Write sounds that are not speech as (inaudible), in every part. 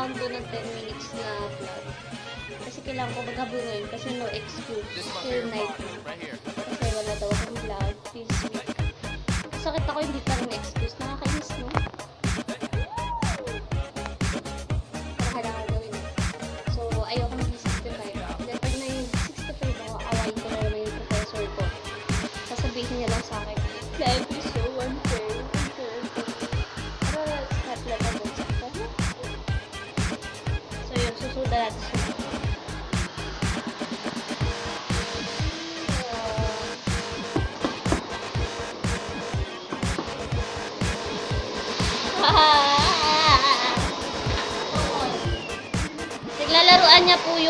10 minutes na vlog. Kasi kailangan ko maghabunin kasi no excuse. Till night na. Kasi wala daw akong vlog this week. Sakit ako hindi pa rin excuse. Nakakainis no?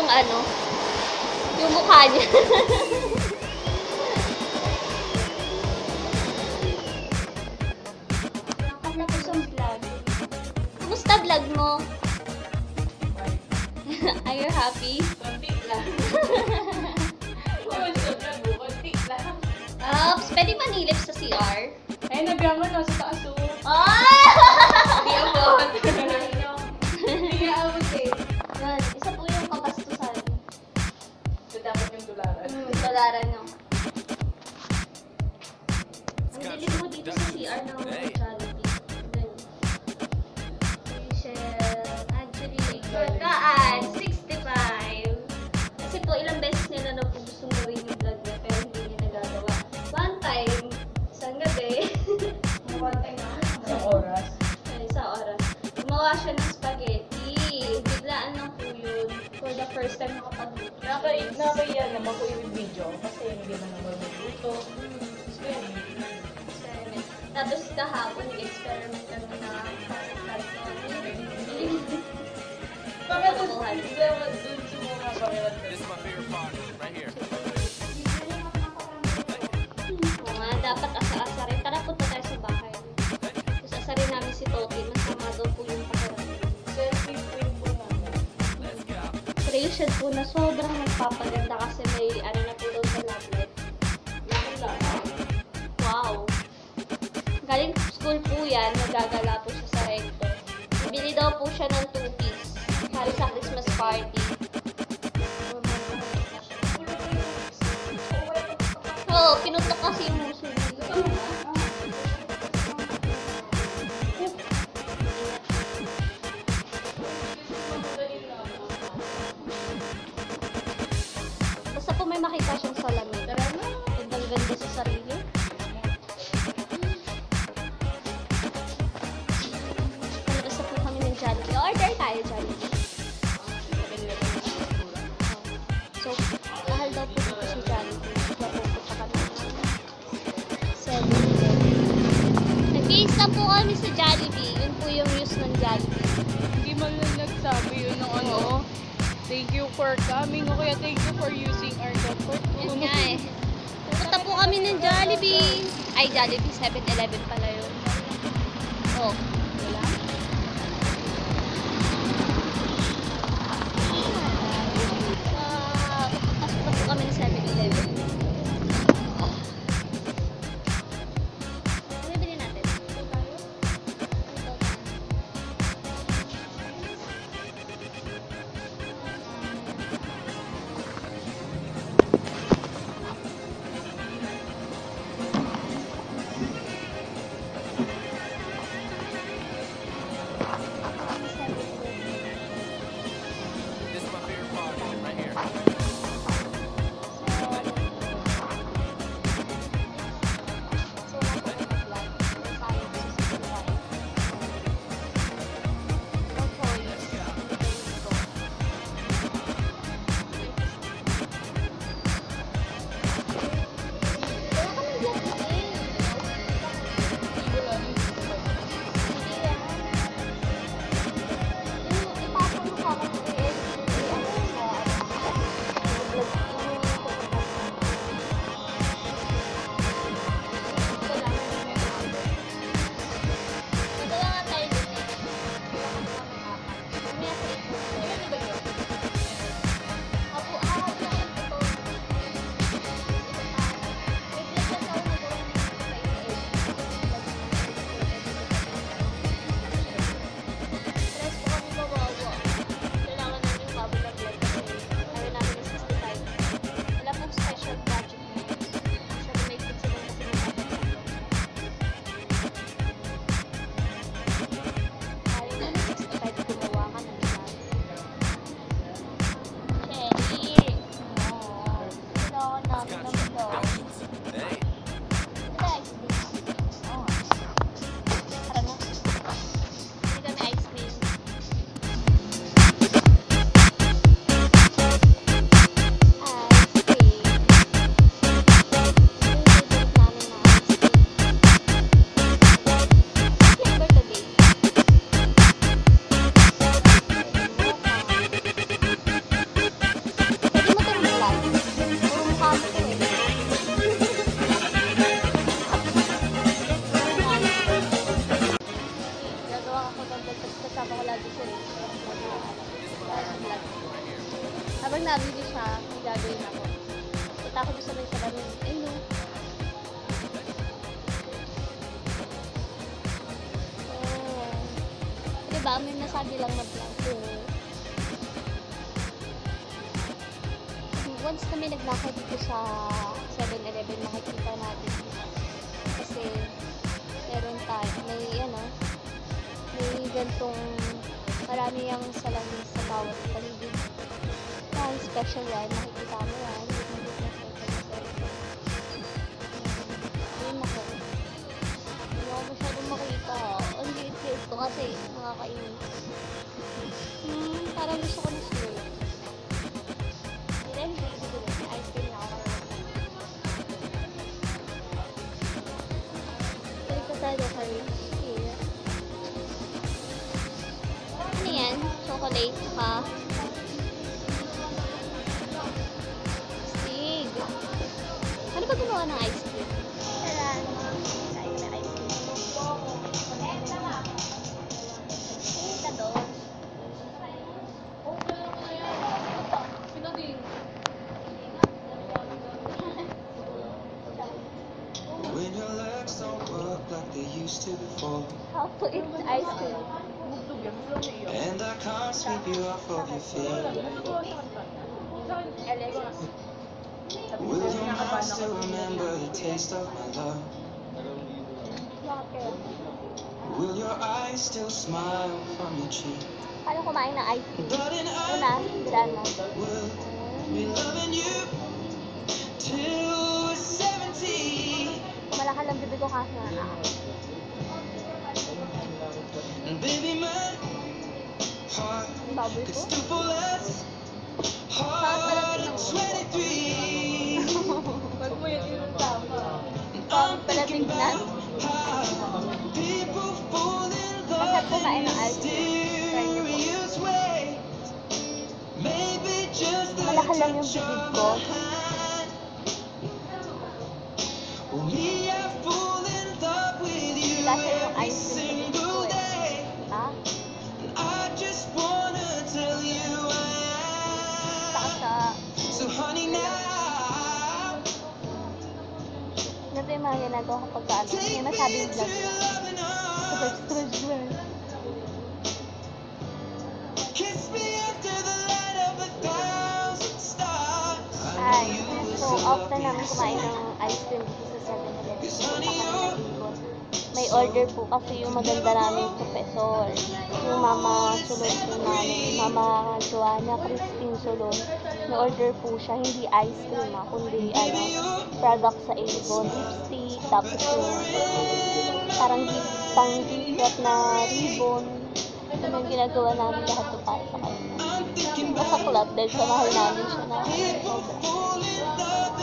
Yung ano, yung mukha niya. Nakatapos ang vlog. Kumusta vlog mo? (laughs) Are you happy? Konti lang. Oo, (laughs) sobrang konti lang. Ops, pwede manilip sa CR? Ay, nabiyangan na sa taas oh. Ah! Hmm, dolaran nyo. Ang dilim mo dito sa CR ng Jollibee. Ganun. Facial. Actually, pagkaan, 65. Kasi po, ilang beses niya na po gustong gawin yung vlog niya, pero hindi niya nagagawa. One time, isang gabi, na. Sa oras. ay, sa oras, gumawa siya ng spaghetti. Biglaan lang po yun. For the first time nakapag Nakai nakaiya naman ko yung kahapon, nag-experiment kami na Bakit doon sa mga pangalan This is my favorite part, right here. Oo dapat asa-asa rin. Tara, punta tayo sa bahay. Tapos asarin namin si Toki. Masama daw po yung pakiramdam. Selfie po namin. Let's go. Creation po na sobrang nagpapaganda kasi may ano school po yan, nagagala po siya sa recto. Bibili daw po siya ng two-piece para sa Christmas party. Oo, pinutok kasi yung kami sa Jollibee. Yun po yung use ng Jollibee. Hindi man lang nagsabi yun ng ano. Thank you for coming o kaya thank you for using our comfort Yun nga eh. Po kami ng Jollibee. Ay, Jollibee. 7-Eleven pala yun. Oh. pag kasama ko lagi siya eh. Habang nabili siya, may gagawin ako. Natakot ko sa may saban ng, eh no. Oh. Diba, may nasabi lang na blanco eh. once kami naglakad dito sa 7-Eleven, makikita natin. Kasi, meron tayo, may, ano, gantong marami yung salamin sa bawat paligid. Yan, special yan. Makikita mo yan. Chocolate, saka Stig. Ano ba gumawa ng ice cream? Taran. Kain na ice cream. Doon. When your legs don't work like they used to before, How to eat ice cream. And I can't sweep you off of your feet. Will your mouth still remember the taste of my love? Will your eyes still smile from your cheek? Paano kumain ng ice cream? Una, I grana. will be loving you till we're 70. Malakal ang bibig ko kasi na could ko. still fall as hard at 23. Wag mo yun yung tama. I'm pala thinking tignan. about how people fall in Masarap kumain in ng ice cream. Try niyo po. lang yung bibig ko. Stress mo. Kiss me under the light of a thousand stars. Ay, so na namin kumain ng ice cream dito sa 7-Eleven. Cause Punta honey, kami you're sa Ibon. May order po kasi yung maganda namin professor. Yung mama Sulod po namin. Mama Joanna Christine Sulod. May order po siya. Hindi ice cream ah, kundi ano, product sa Avon. Lipstick, tapos yung parang pang gift na ribbon. Ito yung ginagawa namin lahat to para sa kanya. Masaklat dahil sa mahal namin siya na sobra.